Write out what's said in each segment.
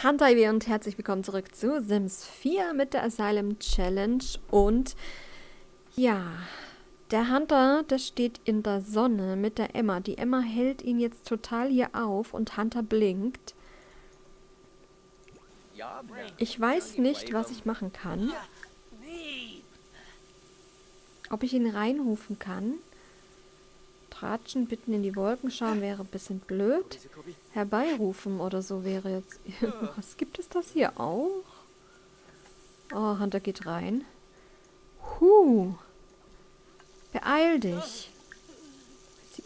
Hunter Ivy und herzlich willkommen zurück zu Sims 4 mit der Asylum Challenge. Und ja, der Hunter, der steht in der Sonne mit der Emma. Die Emma hält ihn jetzt total hier auf und Hunter blinkt. Ich weiß nicht, was ich machen kann. Ob ich ihn reinrufen kann. Tratschen, bitten in die Wolken schauen wäre ein bisschen blöd. Herbeirufen oder so wäre jetzt... Was gibt es das hier auch? Oh, Hunter geht rein. Huh. Beeil dich.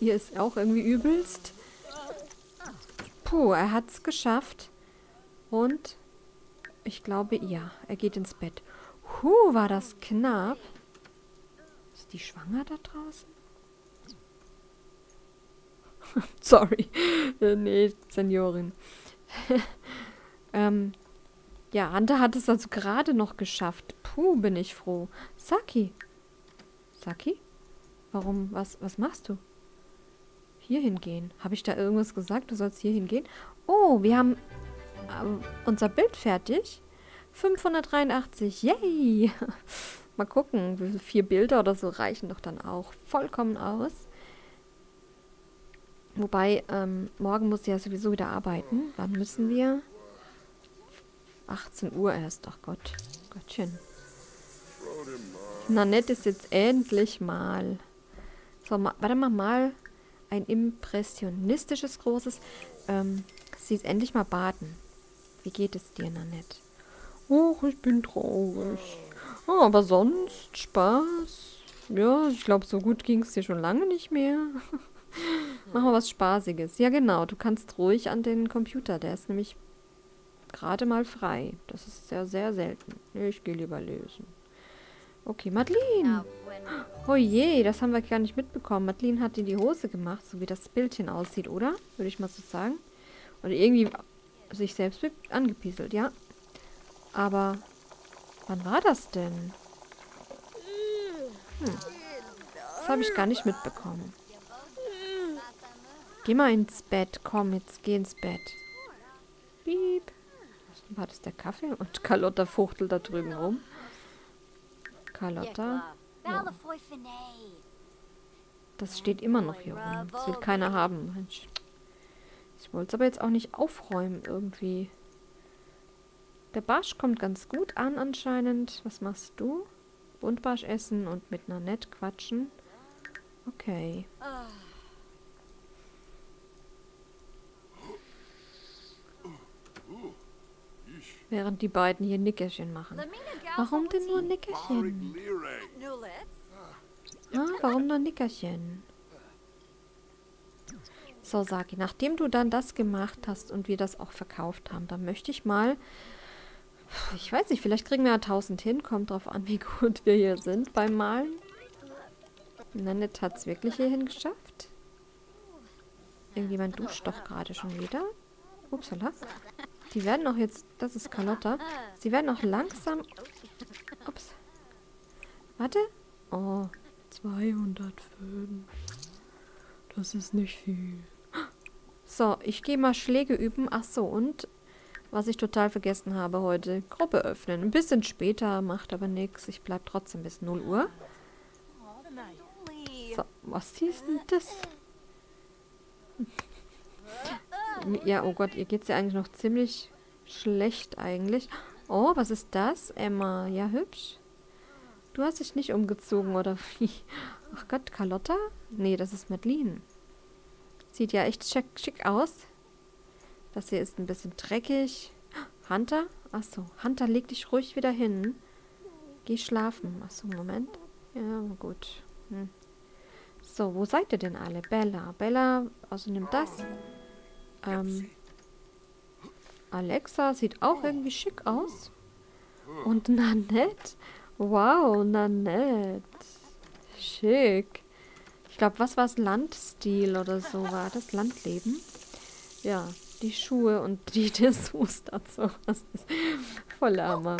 Ihr ist auch irgendwie übelst. Puh, er hat es geschafft. Und ich glaube, ja, er geht ins Bett. Huh, war das knapp. Ist die schwanger da draußen? Sorry. Äh, nee, Seniorin. ähm, ja, Hunter hat es also gerade noch geschafft. Puh, bin ich froh. Saki. Saki? Warum? Was, was machst du? Hier hingehen. Habe ich da irgendwas gesagt? Du sollst hier hingehen? Oh, wir haben äh, unser Bild fertig. 583. Yay! Mal gucken. Vier Bilder oder so reichen doch dann auch vollkommen aus. Wobei, ähm, morgen muss sie ja sowieso wieder arbeiten. Wann müssen wir? 18 Uhr erst. Ach Gott. Gottchen. Nanette ist jetzt endlich mal. So, ma, warte mal, mal ein impressionistisches großes. Ähm, sie ist endlich mal baden. Wie geht es dir, Nanette? Och, ich bin traurig. Oh, aber sonst Spaß. Ja, ich glaube, so gut ging es dir schon lange nicht mehr. Machen wir was Spaßiges. Ja, genau. Du kannst ruhig an den Computer. Der ist nämlich gerade mal frei. Das ist sehr, sehr selten. Ich gehe lieber lösen. Okay, Madeline. Oh je, das haben wir gar nicht mitbekommen. Madeline hat in die Hose gemacht, so wie das Bildchen aussieht, oder? Würde ich mal so sagen. Oder irgendwie sich selbst angepieselt, ja. Aber wann war das denn? Hm. Das habe ich gar nicht mitbekommen. Geh mal ins Bett. Komm, jetzt geh ins Bett. Piep. War das der Kaffee? Und Carlotta fuchtelt da drüben rum. Carlotta. Ja. Das steht immer noch hier rum. Das will keiner haben. Mensch. Ich wollte es aber jetzt auch nicht aufräumen irgendwie. Der Barsch kommt ganz gut an anscheinend. Was machst du? Buntbarsch essen und mit Nett quatschen. Okay. Während die beiden hier Nickerchen machen. Warum denn nur Nickerchen? Ah, warum nur Nickerchen? So, Saki, nachdem du dann das gemacht hast und wir das auch verkauft haben, dann möchte ich mal... Ich weiß nicht, vielleicht kriegen wir ja 1000 hin. Kommt drauf an, wie gut wir hier sind beim Malen. Nanette hat es wirklich hierhin geschafft. Irgendjemand duscht doch gerade schon wieder. Upsala. Die werden auch jetzt... Das ist Carlotta. Sie werden auch langsam... Ups. Warte. Oh, 205. Das ist nicht viel. So, ich gehe mal Schläge üben. Ach so, und was ich total vergessen habe heute. Gruppe öffnen. Ein bisschen später, macht aber nichts. Ich bleibe trotzdem bis 0 Uhr. So, was ist denn das? Ja, oh Gott, ihr geht es ja eigentlich noch ziemlich schlecht eigentlich. Oh, was ist das, Emma? Ja, hübsch. Du hast dich nicht umgezogen, oder wie? Ach Gott, Carlotta? Nee, das ist Madeline. Sieht ja echt schick, schick aus. Das hier ist ein bisschen dreckig. Hunter? Achso, Hunter, leg dich ruhig wieder hin. Geh schlafen. Achso, Moment. Ja, gut. Hm. So, wo seid ihr denn alle? Bella. Bella, also nimm das. Ähm, Alexa sieht auch irgendwie schick aus. Und Nanette. Wow, Nanette. Schick. Ich glaube, was war es? Landstil oder so war das? Landleben? Ja, die Schuhe und die Dessous dazu. Das ist voll Hammer.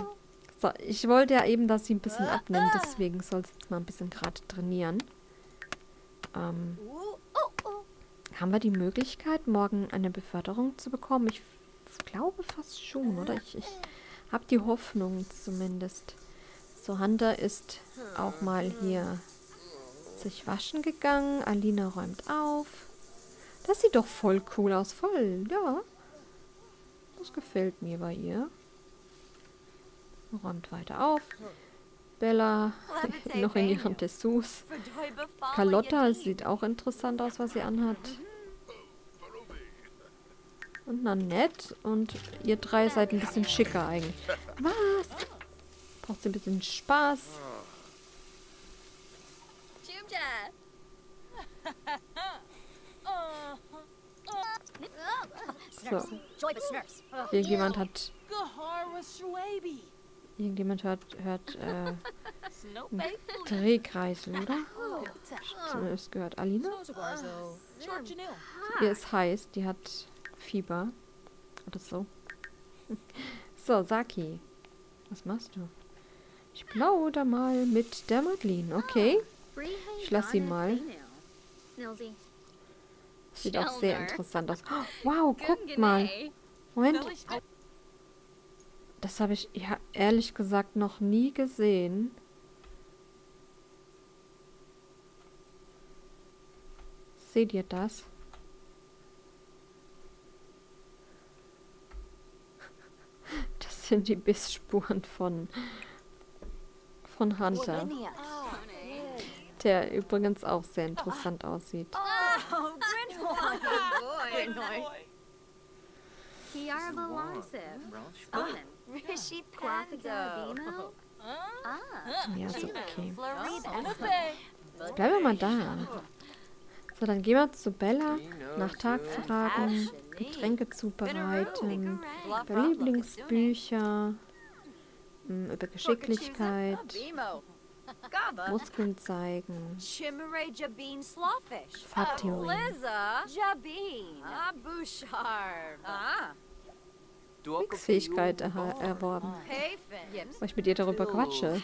So, ich wollte ja eben, dass sie ein bisschen abnimmt. Deswegen soll sie jetzt mal ein bisschen gerade trainieren. Ähm, haben wir die Möglichkeit, morgen eine Beförderung zu bekommen? Ich glaube fast schon, oder? Ich, ich habe die Hoffnung zumindest. So, Hunter ist auch mal hier sich waschen gegangen. Alina räumt auf. Das sieht doch voll cool aus. Voll, ja. Das gefällt mir bei ihr. Räumt weiter auf. Bella noch in ihren Dessous. Carlotta sieht auch interessant aus, was sie anhat. Und Nanette und ihr drei seid ein bisschen schicker eigentlich. Was? Braucht sie ein bisschen Spaß? So. Irgendjemand hat. Irgendjemand hört, hört äh, Drehkreisel, oder? Zumindest gehört Alina. Ihr ist heiß, die hat Fieber. Oder so. So, Saki. Was machst du? Ich plauder mal mit der Madeline, okay? Ich lasse sie mal. Sieht auch sehr interessant aus. Oh, wow, guckt mal. Moment. Das habe ich ja, ehrlich gesagt noch nie gesehen. Seht ihr das? Das sind die Bissspuren von von Hunter. Der übrigens auch sehr interessant aussieht. Ja, so okay. Jetzt bleiben wir mal da. So, dann gehen wir zu Bella. Nach Tag fragen, Getränke zubereiten, über Lieblingsbücher, über Geschicklichkeit, Muskeln zeigen, Farbtheorie. Kriegsfähigkeit er erworben, weil ich mit ihr darüber quatsche.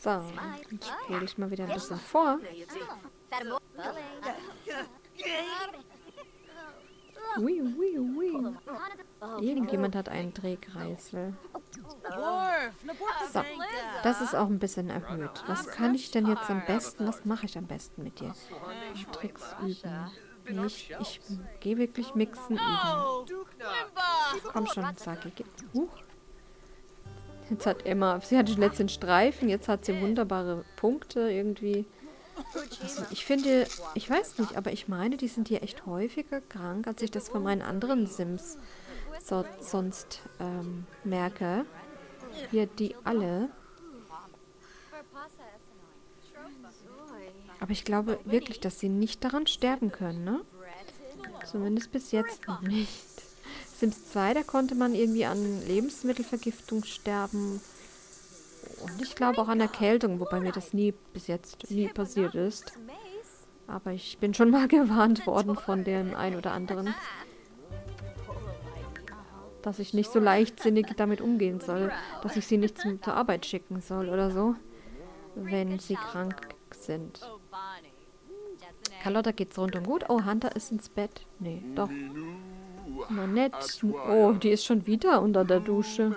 So, dann spule ich mal wieder ein bisschen vor. Ui, ui, ui. Irgendjemand hat einen Drehkreisel. So, das ist auch ein bisschen erhöht. Was kann ich denn jetzt am besten, was mache ich am besten mit dir? Tricks üben. Nee, ich, ich gehe wirklich mixen üben. Komm schon, Saki. Huch. Jetzt hat Emma, sie hatte letzten Streifen, jetzt hat sie wunderbare Punkte irgendwie. Also ich finde, ich weiß nicht, aber ich meine, die sind hier echt häufiger krank, als ich das von meinen anderen Sims so, sonst ähm, merke. Hier die alle. Aber ich glaube wirklich, dass sie nicht daran sterben können, ne? Zumindest bis jetzt noch nicht. Sims 2, da konnte man irgendwie an Lebensmittelvergiftung sterben. Und ich glaube auch an Erkältung, wobei mir das nie bis jetzt nie passiert ist. Aber ich bin schon mal gewarnt worden von dem einen oder anderen, dass ich nicht so leichtsinnig damit umgehen soll, dass ich sie nicht zum, zur Arbeit schicken soll oder so, wenn sie krank sind. Carlotta geht's rundum gut. Oh, Hunter ist ins Bett. Nee, doch. Na nett. Oh, die ist schon wieder unter der Dusche.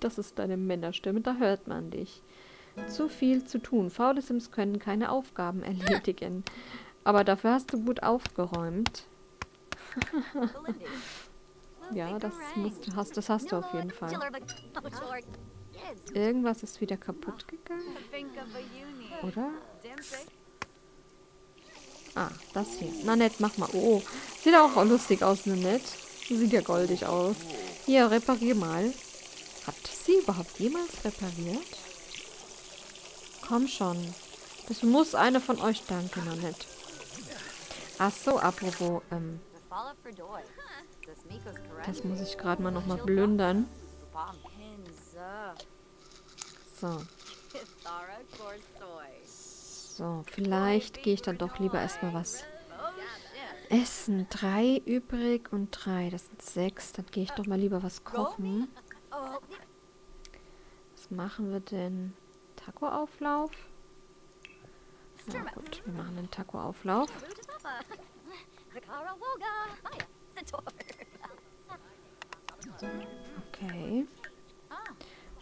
Das ist deine Männerstimme, da hört man dich. Zu viel zu tun. Faule Sims können keine Aufgaben erledigen. Aber dafür hast du gut aufgeräumt. ja, das, musst, hast, das hast du auf jeden Fall. Irgendwas ist wieder kaputt gegangen. Oder? Ah, das hier. Na nett, mach mal. Oh, sieht auch lustig aus, ne nett. Sieht ja goldig aus. Hier, reparier mal. Hat sie überhaupt jemals repariert? Komm schon. Das muss eine von euch danken, na nett. Ach so, apropos, ähm, das muss ich gerade mal nochmal plündern. So. So, vielleicht gehe ich dann doch lieber erstmal was essen. Drei übrig und drei. Das sind sechs. Dann gehe ich doch mal lieber was kochen. Was machen wir denn? Taco-Auflauf? Na gut, wir machen einen Taco-Auflauf. Okay.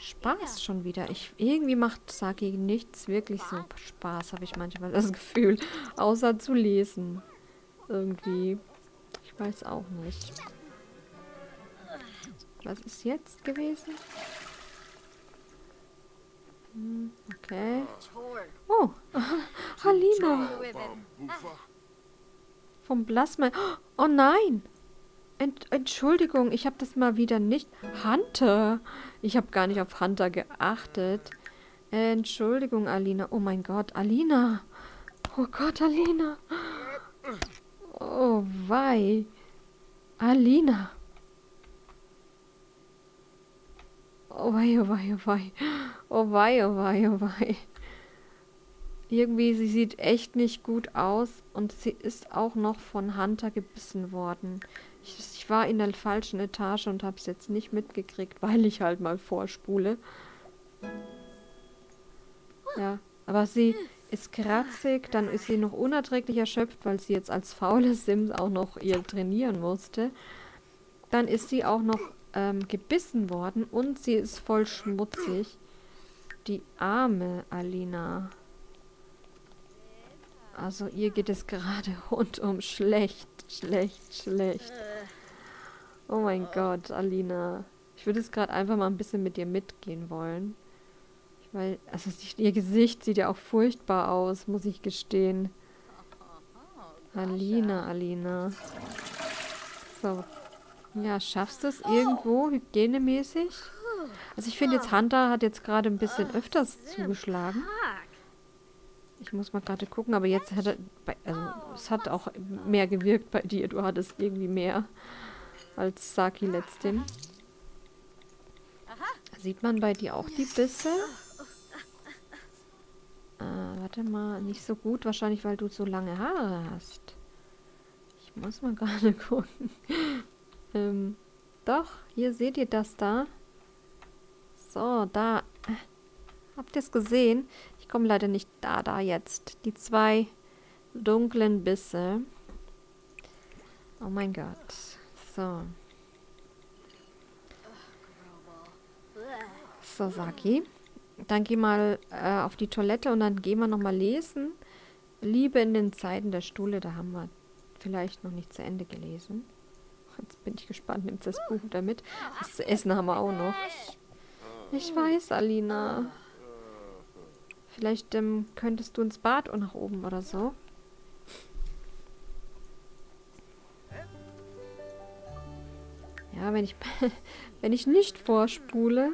Spaß schon wieder. Ich, irgendwie macht Saki nichts wirklich so Spaß, habe ich manchmal das Gefühl. Außer zu lesen. Irgendwie. Ich weiß auch nicht. Was ist jetzt gewesen? Hm, okay. Oh, Halina. Vom Plasma. Oh nein. Ent Entschuldigung, ich habe das mal wieder nicht... Hunter. Ich habe gar nicht auf Hunter geachtet. Entschuldigung, Alina. Oh mein Gott, Alina. Oh Gott, Alina. Oh, wei. Alina. Oh wei, oh wei, oh wei. Oh wei, oh wei, oh wei. Irgendwie, sie sieht echt nicht gut aus und sie ist auch noch von Hunter gebissen worden. Ich, ich war in der falschen Etage und habe es jetzt nicht mitgekriegt, weil ich halt mal vorspule. Ja, aber sie ist kratzig, dann ist sie noch unerträglich erschöpft, weil sie jetzt als faule Sims auch noch ihr trainieren musste. Dann ist sie auch noch ähm, gebissen worden und sie ist voll schmutzig. Die arme Alina. Also ihr geht es gerade rundum schlecht, schlecht, schlecht. Oh mein Gott, Alina. Ich würde jetzt gerade einfach mal ein bisschen mit dir mitgehen wollen. Weil, also ihr Gesicht sieht ja auch furchtbar aus, muss ich gestehen. Alina, Alina. So. Ja, schaffst du es irgendwo hygienemäßig? Also ich finde jetzt Hunter hat jetzt gerade ein bisschen öfters zugeschlagen. Ich muss mal gerade gucken, aber jetzt hat er, also es hat auch mehr gewirkt bei dir. Du hattest irgendwie mehr als Saki letztem. Sieht man bei dir auch die Bisse? Äh, warte mal, nicht so gut, wahrscheinlich weil du so lange Haare hast. Ich muss mal gerade gucken. ähm, doch, hier seht ihr das da. So, da. Habt ihr es gesehen? Komme leider nicht da, da jetzt. Die zwei dunklen Bisse. Oh mein Gott. So. So, Saki. Dann geh mal äh, auf die Toilette und dann gehen wir nochmal lesen. Liebe in den Zeiten der Stuhle, da haben wir vielleicht noch nicht zu Ende gelesen. Jetzt bin ich gespannt, nimmt das Buch damit. Das zu essen haben wir auch noch. Ich weiß, Alina. Vielleicht ähm, könntest du ins Bad und nach oben oder so. Ja, wenn ich, wenn ich nicht vorspule,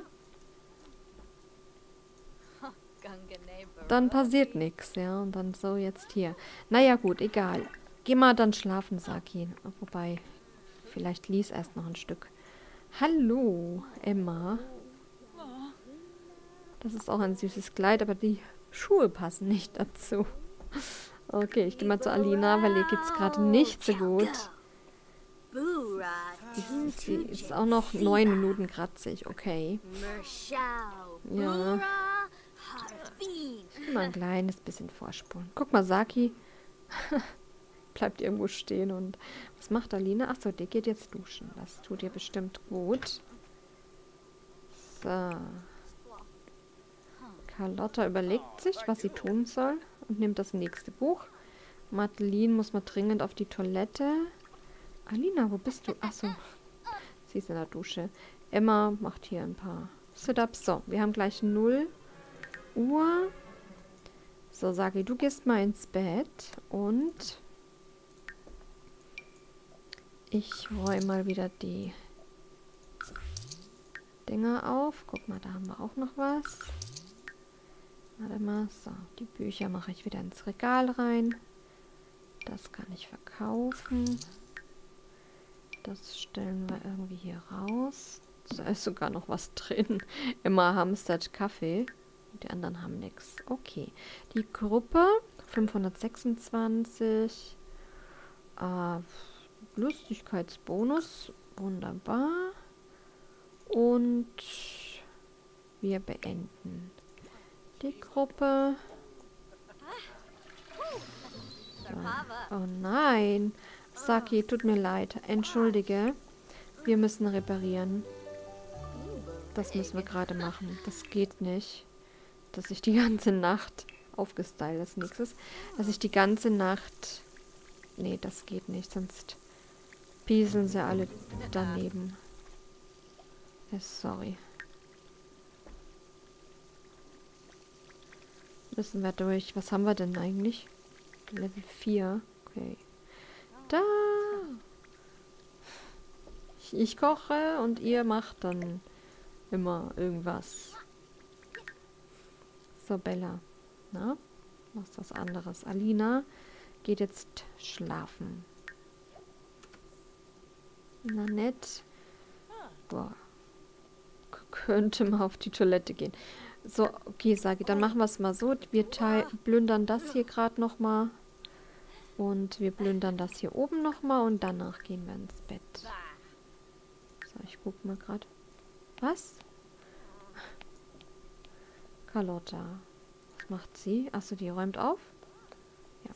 dann passiert nichts, ja. Und dann so jetzt hier. Naja, gut, egal. Geh mal dann schlafen, Saki. Wobei, vielleicht lies erst noch ein Stück. Hallo, Emma. Das ist auch ein süßes Kleid, aber die Schuhe passen nicht dazu. Okay, ich gehe mal zu Alina, weil ihr geht es gerade nicht so gut. Sie ist auch noch neun Minuten kratzig, okay. Ja. Mal ein kleines bisschen vorspulen. Guck mal, Saki bleibt irgendwo stehen und was macht Alina? Achso, die geht jetzt duschen. Das tut ihr bestimmt gut. So. Carlotta überlegt sich, was sie tun soll und nimmt das nächste Buch. Madeline muss mal dringend auf die Toilette. Alina, wo bist du? Achso, sie ist in der Dusche. Emma macht hier ein paar Sit-Ups. So, wir haben gleich 0 Uhr. So, Sagi, du gehst mal ins Bett und ich räume mal wieder die Dinger auf. Guck mal, da haben wir auch noch was. Warte mal, so, die Bücher mache ich wieder ins Regal rein. Das kann ich verkaufen. Das stellen wir irgendwie hier raus. Da ist sogar noch was drin. Immer Hamstead Kaffee. Die anderen haben nichts. Okay. Die Gruppe 526. Äh, Lustigkeitsbonus. Wunderbar. Und wir beenden die Gruppe. Oh nein. Saki, tut mir leid. Entschuldige. Wir müssen reparieren. Das müssen wir gerade machen. Das geht nicht. Dass ich die ganze Nacht aufgestylt als nächstes. Dass ich die ganze Nacht... Nee, das geht nicht. Sonst pieseln sie alle daneben. Ja, sorry. Müssen wir durch. Was haben wir denn eigentlich? Level 4. Okay. Da! Ich, ich koche und ihr macht dann immer irgendwas. So, Bella. Na? Was was anderes. Alina geht jetzt schlafen. Na nett. Boah. K könnte mal auf die Toilette gehen. So, okay, sage dann machen wir es mal so. Wir plündern das hier gerade nochmal. Und wir plündern das hier oben nochmal und danach gehen wir ins Bett. So, ich guck mal gerade. Was? Carlotta. Was macht sie? Achso, die räumt auf. Ja.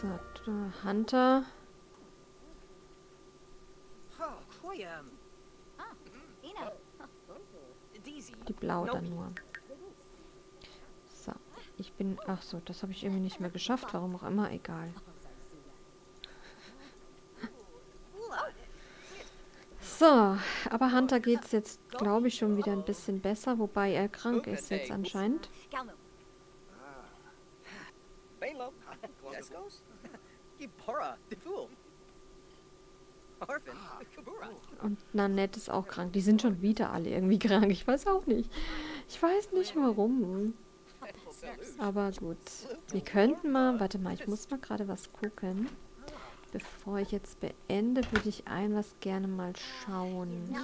So, Hunter. Die blau dann nur. So, ich bin... Ach so, das habe ich irgendwie nicht mehr geschafft. Warum auch immer, egal. So, aber Hunter geht es jetzt, glaube ich, schon wieder ein bisschen besser, wobei er krank ist jetzt anscheinend. Und Nanette ist auch krank. Die sind schon wieder alle irgendwie krank. Ich weiß auch nicht. Ich weiß nicht warum. Aber gut. Wir könnten mal... Warte mal, ich muss mal gerade was gucken. Bevor ich jetzt beende, würde ich ein was gerne mal schauen.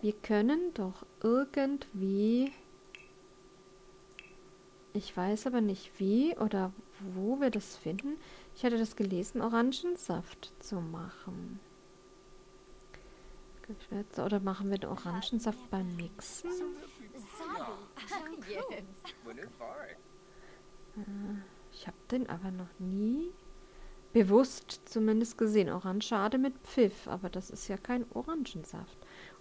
Wir können doch irgendwie... Ich weiß aber nicht wie oder wo wir das finden. Ich hatte das gelesen, Orangensaft zu machen. Oder machen wir den Orangensaft beim Mixen? Äh, ich habe den aber noch nie bewusst zumindest gesehen. Orangeade mit Pfiff, aber das ist ja kein Orangensaft.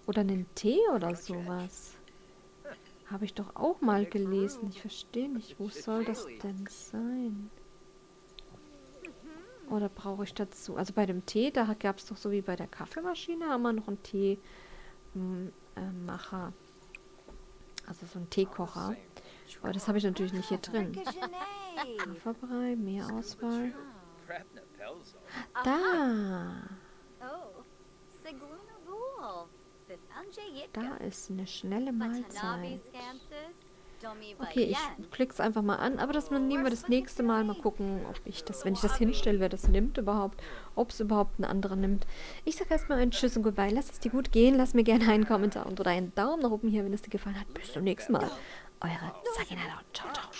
Oder einen Tee oder sowas. Habe ich doch auch mal gelesen. Ich verstehe nicht, wo soll das denn sein? Oder brauche ich dazu? Also bei dem Tee, da gab es doch so wie bei der Kaffeemaschine, haben wir noch einen Teemacher. Also so einen Teekocher. Aber das habe ich natürlich nicht hier drin. Haferbrei, mehr Auswahl. Da. Da ist eine schnelle Mahlzeit. Okay, ich klick's einfach mal an, aber das nehmen wir das nächste Mal. Mal gucken, ob ich das, wenn ich das hinstelle, wer das nimmt überhaupt. Ob es überhaupt ein anderer nimmt. Ich sage erstmal ein Tschüss und Goodbye. Lass es dir gut gehen. Lass mir gerne einen Kommentar und oder einen Daumen nach oben hier, wenn es dir gefallen hat. Bis zum nächsten Mal. Eure Sagina. Ciao, ciao.